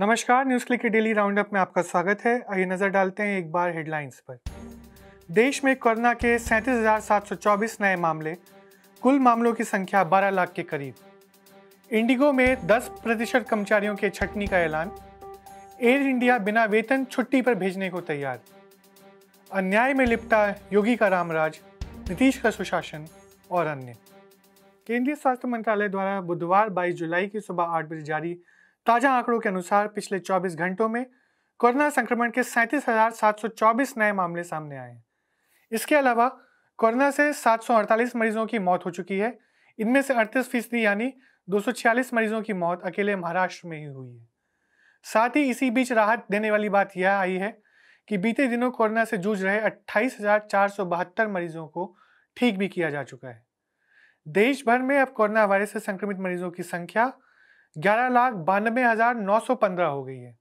नमस्कार News Click के daily roundup में आपका स्वागत है। आइए नज़र डालते हैं एक बार हेडलाइंस पर। देश में कोरोना के सैंतीस नए मामले। कुल मामलों की संख्या 12 लाख के करीब। इंडिगो में 10 प्रतिशत कर्मचारियों के छटनी का ऐलान। एयर इंडिया बिना वेतन छुट्टी पर भेजने को तैयार। अन्याय में लिपटा योगी का रामराज, नीतीश का सुशासन और अन्य। केंद्रीय स्वास्थ्य मंत्रालय द्वारा बुधवार 22 जुलाई की सुबह आठ बजे जारी ताज़ा आंकड़ों के अनुसार पिछले 24 घंटों में कोरोना संक्रमण के सैंतीस नए मामले सामने आए हैं। इसके अलावा कोरोना से 748 मरीजों की मौत हो चुकी है। इनमें से 38 फ़ीसदी यानी 246 मरीजों की मौत अकेले महाराष्ट्र में ही हुई है। साथ ही इसी बीच राहत देने वाली बात यह आई है कि बीते दिनों कोरोना से जूझ रहे अट्ठाईस मरीजों को ठीक भी किया जा चुका है। देश भर में अब कोरोना वायरस से संक्रमित मरीजों की संख्या ग्यारह लाख बानबे हज़ार नौ सौ पंद्रह हो गई है।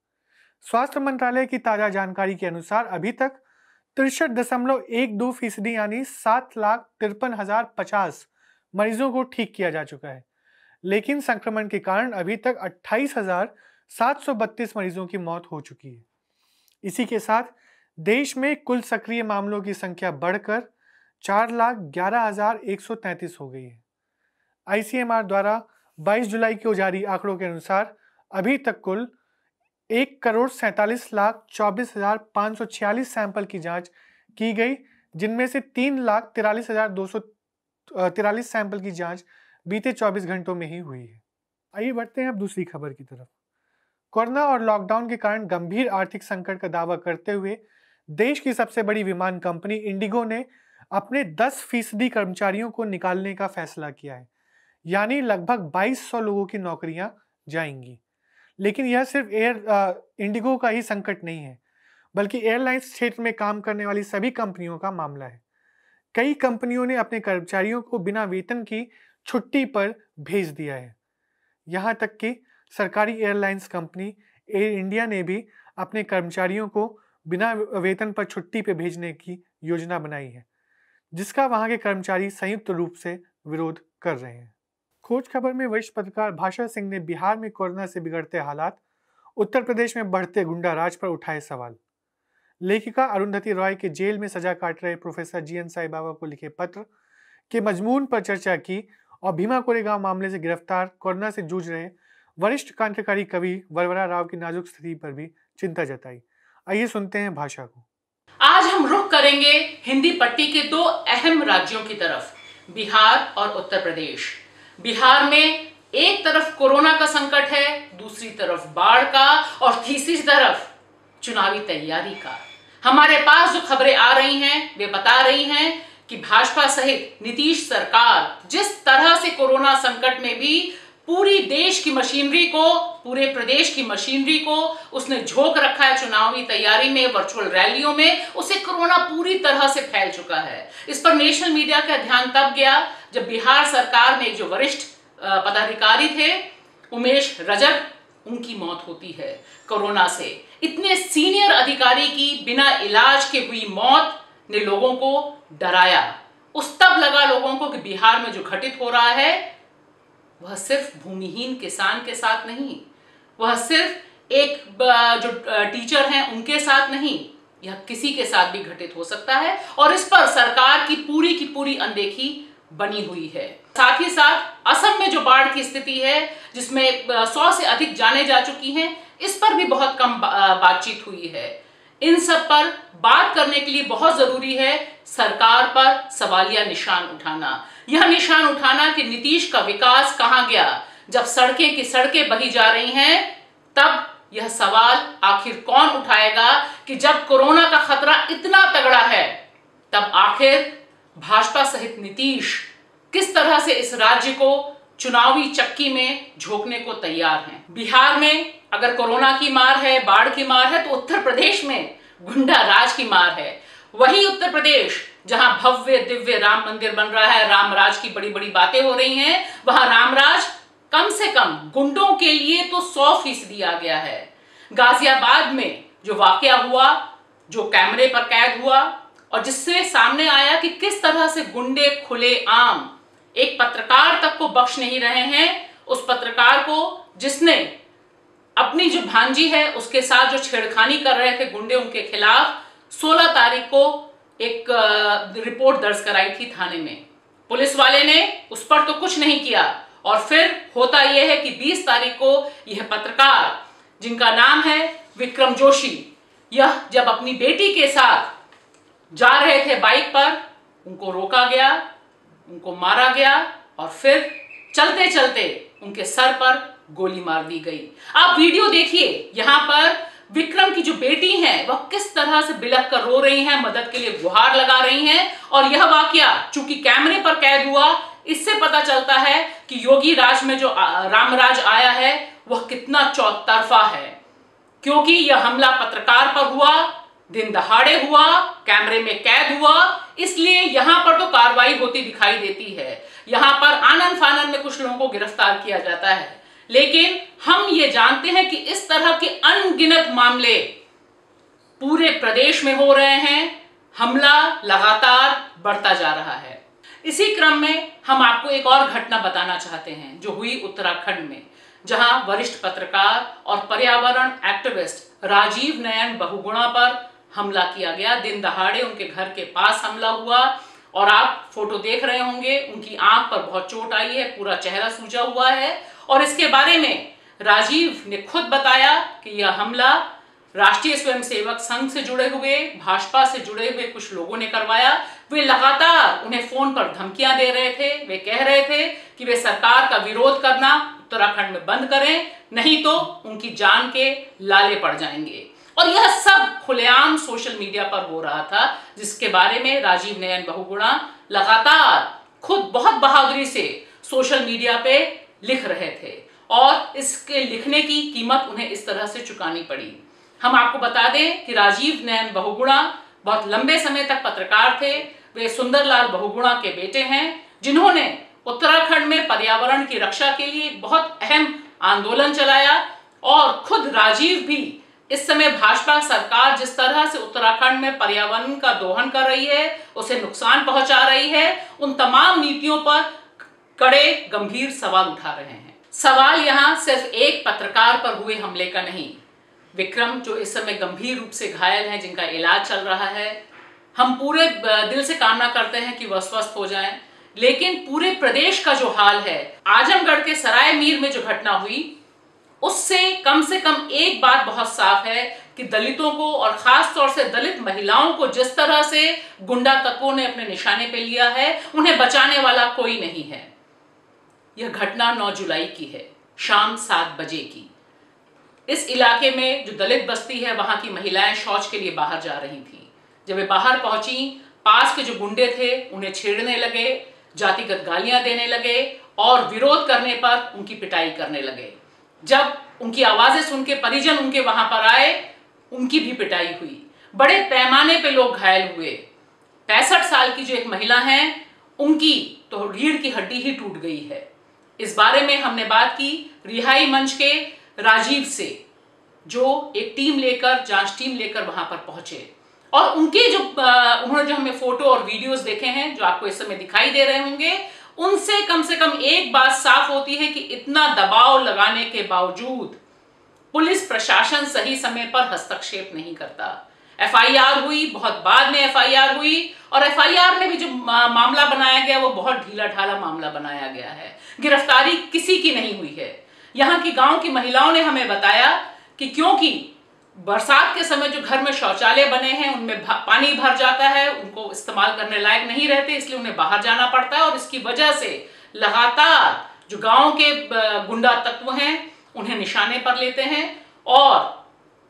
स्वास्थ्य मंत्रालय की ताज़ा जानकारी के अनुसार अभी तक तिरसठ दशमलव एक दो फ़ीसदी यानी सात लाख तिरपन हज़ार पचास मरीजों को ठीक किया जा चुका है। लेकिन संक्रमण के कारण अभी तक अट्ठाईस हज़ार सात सौ बत्तीस मरीजों की मौत हो चुकी है। इसी के साथ देश में कुल सक्रिय मामलों की संख्या बढ़कर चार लाख ग्यारह हज़ार एक सौ तैंतीस हो गई है। आईसीएमआर द्वारा 22 जुलाई को जारी आंकड़ों के अनुसार अभी तक कुल एक करोड़ सैंतालीस लाख चौबीस हज़ार पाँच सौ छियालीस सैंपल की जाँच की गई, जिनमें से तीन लाख तिरालीस हज़ार दो सौ तिरालीस सैंपल की जाँच बीते 24 घंटों में ही हुई है। आइए बढ़ते हैं अब दूसरी खबर की तरफ़। कोरोना और लॉकडाउन के कारण गंभीर आर्थिक संकट का दावा करते हुए देश की सबसे बड़ी विमान कंपनी इंडिगो ने अपने 10 फ़ीसदी कर्मचारियों को निकालने का फैसला किया है। यानी लगभग 2200 लोगों की नौकरियाँ जाएँगी। लेकिन यह सिर्फ़ एयर इंडिगो का ही संकट नहीं है, बल्कि एयरलाइंस क्षेत्र में काम करने वाली सभी कंपनियों का मामला है। कई कंपनियों ने अपने कर्मचारियों को बिना वेतन की छुट्टी पर भेज दिया है। यहाँ तक कि सरकारी एयरलाइंस कंपनी एयर इंडिया ने भी अपने कर्मचारियों को बिना वेतन पर छुट्टी पर भेजने की योजना बनाई है, जिसका वहाँ के कर्मचारी संयुक्त रूप से विरोध कर रहे हैं। खोज खबर में वरिष्ठ पत्रकार भाषा सिंह ने बिहार में कोरोना से बिगड़ते हालात, उत्तर प्रदेश में बढ़ते गुंडा राज पर उठाए सवाल। लेखिका अरुंधति रॉय के जेल में सजा काट रहे professor G N Sai Baba को लिखे पत्र के मजमून पर चर्चा की और भीमा कोरेगांव मामले से गिरफ़्तार, कोरोना से जूझ रहे वरिष्ठ क्रांतिकारी कवि वरवरा राव की नाजुक स्थिति पर भी चिंता जताई। आइए सुनते हैं भाषा को। आज हम रुख करेंगे हिंदी पट्टी के दो अहम राज्यों की तरफ़, बिहार और उत्तर प्रदेश। बिहार में एक तरफ़ कोरोना का संकट है, दूसरी तरफ़ बाढ़ का, और तीसरी तरफ़ चुनावी तैयारी का। हमारे पास जो खबरें आ रही हैं, वे बता रही हैं कि भाजपा सहित नीतीश सरकार जिस तरह से कोरोना संकट में भी पूरी देश की मशीनरी को, पूरे प्रदेश की मशीनरी को उसने झोंक रखा है चुनावी तैयारी में वर्चुअल रैलियों में। उसे कोरोना पूरी तरह से फैल चुका है। इस पर नेशनल मीडिया का ध्यान तब गया जब बिहार सरकार में जो वरिष्ठ पदाधिकारी थे, उमेश रजक, उनकी मौत होती है कोरोना से। इतने सीनियर अधिकारी की बिना इलाज के हुई मौत ने लोगों को डराया। उस तब लगा लोगों को कि बिहार में जो घटित हो रहा है वह सिर्फ़ भूमिहीन किसान के साथ नहीं, वह सिर्फ़ एक जो टीचर हैं उनके साथ नहीं, यह किसी के साथ भी घटित हो सकता है और इस पर सरकार की पूरी की पूरी अनदेखी बनी हुई है। साथ ही साथ, असम में जो बाढ़ की स्थिति है, जिसमें सौ से अधिक जाने जा चुकी हैं, इस पर भी बहुत कम बातचीत हुई है। इन सब पर बात करने के लिए बहुत ज़रूरी है सरकार पर सवालिया निशान उठाना। यह निशान उठाना कि नीतीश का विकास कहाँ गया। जब सड़कें की सड़कें बही जा रही हैं, तब यह सवाल आखिर कौन उठाएगा कि जब कोरोना का खतरा इतना तगड़ा है, तब आखिर भाजपा सहित नीतीश किस तरह से इस राज्य को चुनावी चक्की में झोंकने को तैयार हैं? बिहार में अगर कोरोना की मार है, बाढ़ की मार है तो उत्तर प्रदेश में गुंडा राज की मार है। वही उत्तर प्रदेश जहाँ भव्य, दिव्य राम मंदिर बन रहा है, रामराज की बड़ी बड़ी बातें हो रही हैं। वहाँ रामराज कम से कम गुंडों के लिए तो सौ फ़ीसदी आ गया है। गाजियाबाद में जो वाकया हुआ, जो कैमरे पर कैद हुआ, और जिससे सामने आया कि किस तरह से गुंडे खुले आम, एक पत्रकार तक को बख्श नहीं रहे हैं, उस पत्रकार को जिसने अपनी जो भांजी है, उसके साथ जो छेड़खानी कर रहे थे गुंडे उनके खिलाफ 16 तारीख को एक रिपोर्ट दर्ज कराई थी थाने में। पुलिस वाले ने उस पर तो कुछ नहीं किया। और फिर होता यह है कि 20 तारीख को यह पत्रकार, जिनका नाम है विक्रम जोशी, यह जब अपनी बेटी के साथ जा रहे थे बाइक पर, उनको रोका गया, उनको मारा गया और फिर चलते चलते उनके सर पर गोली मार दी गई। आप वीडियो देखिए, यहाँ पर विक्रम की जो बेटी हैं, वह किस तरह से बिलख कर रो रही हैं, मदद के लिए गुहार लगा रही हैं? और यह वाक्य चूँकि कैमरे पर कैद हुआ, इससे पता चलता है कि योगी राज में जो रामराज आया है, वह कितना चौतरफा है। क्योंकि यह हमला पत्रकार पर हुआ, दिन दहाड़े हुआ, कैमरे में कैद हुआ, इसलिए यहाँ पर तो कार्रवाई होती दिखाई देती है। यहाँ पर आनंद फानंद में कुछ लोगों को गिरफ़्तार किया जाता है। लेकिन हम ये जानते हैं कि इस तरह के अनगिनत मामले पूरे प्रदेश में हो रहे हैं। हमला लगातार बढ़ता जा रहा है। इसी क्रम में हम आपको एक और घटना बताना चाहते हैं, जो हुई उत्तराखंड में, जहाँ वरिष्ठ पत्रकार और पर्यावरण एक्टिविस्ट राजीव नयन बहुगुणा पर हमला किया गया। दिन दहाड़े उनके घर के पास हमला हुआ और आप फ़ोटो देख रहे होंगे, उनकी आँख पर बहुत चोट आई है, पूरा चेहरा सूजा हुआ है और इसके बारे में राजीव ने खुद बताया कि यह हमला राष्ट्रीय स्वयंसेवक संघ से जुड़े हुए, भाजपा से जुड़े हुए कुछ लोगों ने करवाया। वे लगातार उन्हें फ़ोन पर धमकियाँ दे रहे थे। वे कह रहे थे कि वे सरकार का विरोध करना उत्तराखंड में बंद करें, नहीं तो उनकी जान के लाले पड़ जाएँगे। और यह सब खुलेआम सोशल मीडिया पर हो रहा था, जिसके बारे में राजीव नयन बहुगुणा लगातार खुद बहुत बहादुरी से सोशल मीडिया पे लिख रहे थे। और इसके लिखने की कीमत उन्हें इस तरह से चुकानी पड़ी। हम आपको बता दें कि राजीव नयन बहुगुणा बहुत लंबे समय तक पत्रकार थे। वे सुंदरलाल बहुगुणा के बेटे हैं, जिन्होंने उत्तराखंड में पर्यावरण की रक्षा के लिए बहुत अहम आंदोलन चलाया और खुद राजीव भी इस समय भाजपा सरकार जिस तरह से उत्तराखंड में पर्यावरण का दोहन कर रही है, उसे नुकसान पहुँचा रही है, उन तमाम नीतियों पर कड़े, गंभीर सवाल उठा रहे हैं। सवाल यहाँ सिर्फ़ एक पत्रकार पर हुए हमले का नहीं। विक्रम, जो इस समय गंभीर रूप से घायल हैं, जिनका इलाज चल रहा है, हम पूरे दिल से कामना करते हैं कि वह स्वस्थ हो जाएँ। लेकिन पूरे प्रदेश का जो हाल है, आजमगढ़ के सराय मीर में जो घटना हुई, उससे कम से कम एक बात बहुत साफ़ है कि दलितों को और खास तौर से दलित महिलाओं को जिस तरह से गुंडा तत्वों ने अपने निशाने पे लिया है, उन्हें बचाने वाला कोई नहीं है। यह घटना 9 जुलाई की है, शाम सात बजे की। इस इलाके में जो दलित बस्ती है, वहाँ की महिलाएँ शौच के लिए बाहर जा रही थी। जब वे बाहर पहुँची, पास के जो गुंडे थे, उन्हें छेड़ने लगे, जातिगत गालियाँ देने लगे और विरोध करने पर उनकी पिटाई करने लगे। जब उनकी आवाज़ें सुन के परिजन उनके वहाँ पर आए, उनकी भी पिटाई हुई। बड़े पैमाने पे लोग घायल हुए। पैंसठ साल की जो एक महिला है, उनकी तो रीढ़ की हड्डी ही टूट गई है। इस बारे में हमने बात की रिहाई मंच के राजीव से, जो एक टीम लेकर, जाँच टीम लेकर वहाँ पर पहुँचे। और उनके जो उन्होंने जो हमें फ़ोटो और वीडियोस देखे हैं, जो आपको इस समय दिखाई दे रहे होंगे, उनसे कम से कम एक बात साफ़ होती है कि इतना दबाव लगाने के बावजूद पुलिस प्रशासन सही समय पर हस्तक्षेप नहीं करता। एफआईआर हुई, बहुत बाद में एफआईआर हुई और एफआईआर में भी जो मामला बनाया गया, वो बहुत ढीला ढाला मामला बनाया गया है। गिरफ्तारी किसी की नहीं हुई है। यहाँ की गाँव की महिलाओं ने हमें बताया कि क्योंकि बरसात के समय जो घर में शौचालय बने हैं, उनमें पानी भर जाता है, उनको इस्तेमाल करने लायक नहीं रहते, इसलिए उन्हें बाहर जाना पड़ता है और इसकी वजह से लगातार जो गाँव के गुंडा तत्व हैं, उन्हें निशाने पर लेते हैं और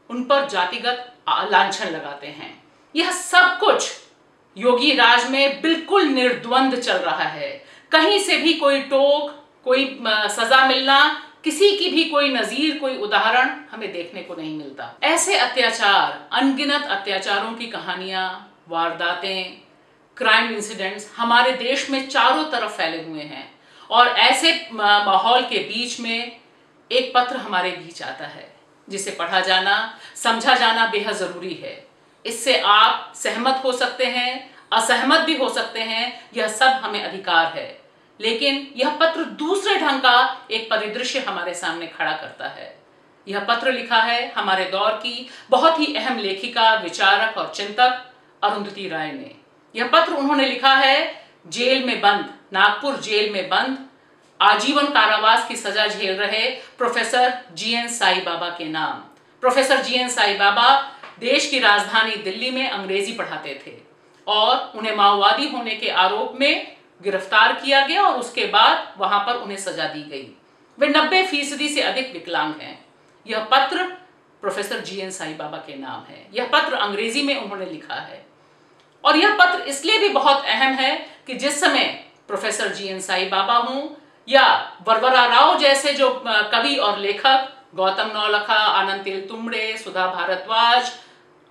उन पर जातिगत लांछन लगाते हैं। यह सब कुछ योगी राज में बिल्कुल निर्द्वंद चल रहा है। कहीं से भी कोई टोक, कोई सजा मिलना, किसी की भी कोई नजीर, कोई उदाहरण हमें देखने को नहीं मिलता। ऐसे अत्याचार, अनगिनत अत्याचारों की कहानियाँ, वारदातें, क्राइम इंसिडेंट्स हमारे देश में चारों तरफ़ फैले हुए हैं और ऐसे माहौल के बीच में एक पत्र हमारे बीच आता है। जिसे पढ़ा जाना, समझा जाना बेहद ज़रूरी है। इससे आप सहमत हो सकते हैं, असहमत भी हो सकते हैं, यह सब हमें अधिकार है। लेकिन यह पत्र दूसरे ढंग का एक परिदृश्य हमारे सामने खड़ा करता है। यह पत्र लिखा है हमारे दौर की बहुत ही अहम लेखिका, विचारक और चिंतक अरुंधति राय ने। यह पत्र उन्होंने लिखा है, जेल में बंद, नागपुर जेल में बंद आजीवन कारावास की सजा झेल रहे प्रोफेसर जीएन साई बाबा के नाम। प्रोफेसर जीएन साई बाबा देश की राजधानी दिल्ली में अंग्रेज़ी पढ़ाते थे और उन्हें माओवादी होने के आरोप में गिरफ़्तार किया गया और उसके बाद वहाँ पर उन्हें सजा दी गई। वे नब्बे फ़ीसदी से अधिक विकलांग हैं। यह पत्र professor G N Sai Baba के नाम है। यह पत्र अंग्रेज़ी में उन्होंने लिखा है। और यह पत्र इसलिए भी बहुत अहम है कि जिस समय professor G N Sai Baba हूँ या वरवरा राव जैसे जो कवि और लेखक, गौतम नौलखा, आनंद तेल तुमड़े, सुधा भारद्वाज,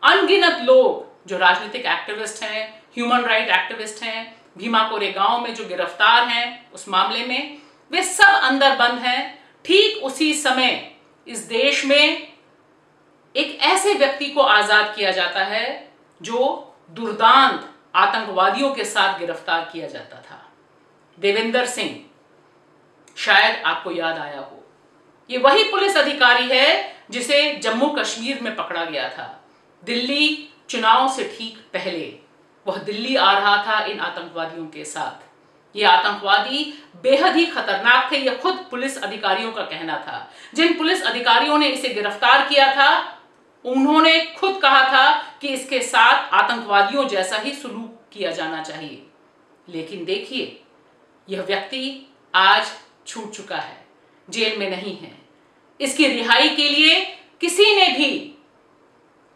अनगिनत लोग जो राजनीतिक एक्टिविस्ट हैं ह्यूमन राइट एक्टिविस्ट हैं, भीमा कोरे गाँव में जो गिरफ़्तार हैं उस मामले में, वे सब अंदर बंद हैं। ठीक उसी समय इस देश में एक ऐसे व्यक्ति को आज़ाद किया जाता है जो दुर्दांत आतंकवादियों के साथ गिरफ़्तार किया जाता था। देवेंद्र सिंह। शायद आपको याद आया हो। ये वही पुलिस अधिकारी है जिसे जम्मू कश्मीर में पकड़ा गया था। दिल्ली चुनाव से ठीक पहले वह दिल्ली आ रहा था इन आतंकवादियों के साथ। ये आतंकवादी बेहद ही खतरनाक थे यह खुद पुलिस अधिकारियों का कहना था। जिन पुलिस अधिकारियों ने इसे गिरफ़्तार किया था, उन्होंने खुद कहा था कि इसके साथ आतंकवादियों जैसा ही सुलूक किया जाना चाहिए। लेकिन देखिए, यह व्यक्ति आज छूट चुका है, जेल में नहीं है। इसकी रिहाई के लिए किसी ने भी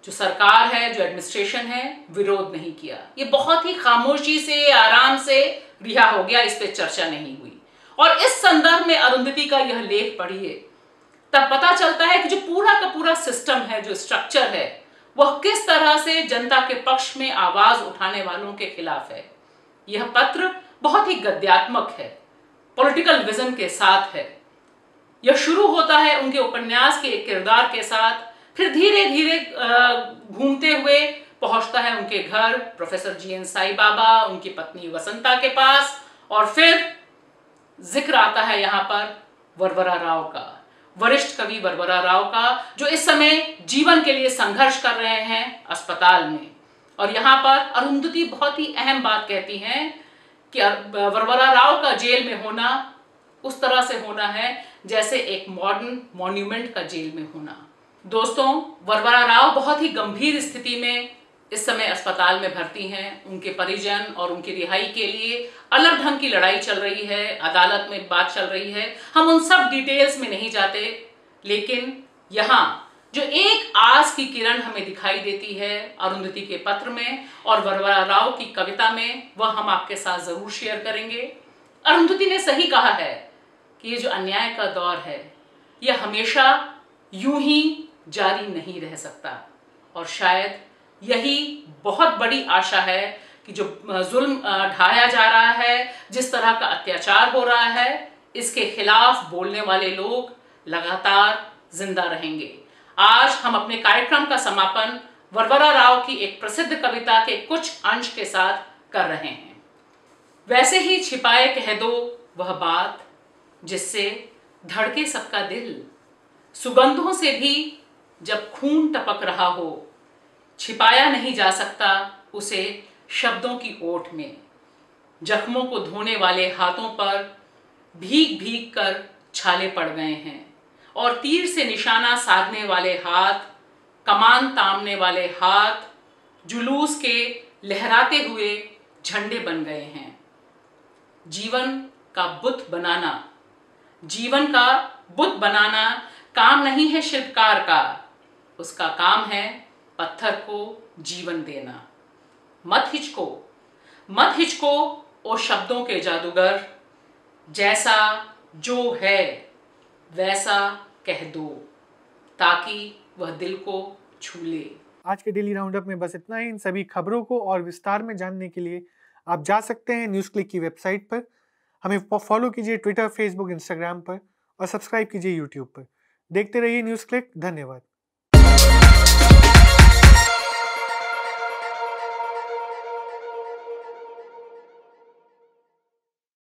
जो सरकार है, जो एडमिनिस्ट्रेशन है, विरोध नहीं किया। ये बहुत ही खामोशी से, आराम से रिहा हो गया, इस पर चर्चा नहीं हुई। और इस संदर्भ में अरुंधति का यह लेख पढ़िए, तब पता चलता है कि जो पूरा का पूरा सिस्टम है, जो स्ट्रक्चर है, वह किस तरह से जनता के पक्ष में आवाज़ उठाने वालों के खिलाफ है। यह पत्र बहुत ही गद्यात्मक है। पॉलिटिकल विजन के साथ है। यह शुरू होता है उनके उपन्यास के एक किरदार के साथ, फिर धीरे धीरे घूमते हुए पहुँचता है उनके घर, professor G N Sai Baba, उनकी पत्नी वसंता के पास, और फिर ज़िक्र आता है यहाँ पर वरवरा राव का, वरिष्ठ कवि वरवरा राव का, जो इस समय जीवन के लिए संघर्ष कर रहे हैं अस्पताल में। और यहाँ पर अरुंधति बहुत ही अहम बात कहती हैं कि वरवरा राव का जेल में होना उस तरह से होना है जैसे एक मॉडर्न मॉन्यूमेंट का जेल में होना। दोस्तों, वरवरा राव बहुत ही गंभीर स्थिति में इस समय अस्पताल में भर्ती हैं। उनके परिजन और उनकी रिहाई के लिए अलग ढंग की लड़ाई चल रही है, अदालत में बात चल रही है। हम उन सब डिटेल्स में नहीं जाते, लेकिन यहाँ जो एक की किरण हमें दिखाई देती है अरुंधति के पत्र में और वरवरा राव की कविता में, वह हम आपके साथ ज़रूर शेयर करेंगे। अरुंधति ने सही कहा है कि ये जो अन्याय का दौर है, यह हमेशा यूँ ही जारी नहीं रह सकता। और शायद यही बहुत बड़ी आशा है कि जो जुल्म ढाया जा रहा है, जिस तरह का अत्याचार हो रहा है, इसके खिलाफ बोलने वाले लोग लगातार ज़िंदा रहेंगे। आज हम अपने कार्यक्रम का समापन वरवरा राव की एक प्रसिद्ध कविता के कुछ अंश के साथ कर रहे हैं। वैसे ही छिपाए कह दो वह बात, जिससे धड़के सबका दिल। सुगंधों से भी जब खून टपक रहा हो, छिपाया नहीं जा सकता उसे शब्दों की ओट में। जख्मों को धोने वाले हाथों पर भीग भीग कर छाले पड़ गए हैं। और तीर से निशाना साधने वाले हाथ, कमान तामने वाले हाथ, जुलूस के लहराते हुए झंडे बन गए हैं। जीवन का बुत बनाना, जीवन का बुत बनाना काम नहीं है शिल्पकार का। उसका काम है पत्थर को जीवन देना। मत हिचको मत हिचको ओ शब्दों के जादूगर, जैसा जो है वैसा कह दो, ताकि वह दिल को छू ले आज के डेली राउंडअप में बस इतना ही। इन सभी खबरों को और विस्तार में जानने के लिए आप जा सकते हैं न्यूज़ क्लिक की वेबसाइट पर। हमें फॉलो कीजिए ट्विटर, फेसबुक, इंस्टाग्राम पर और सब्सक्राइब कीजिए यूट्यूब पर। देखते रहिए न्यूज़ क्लिक। धन्यवाद।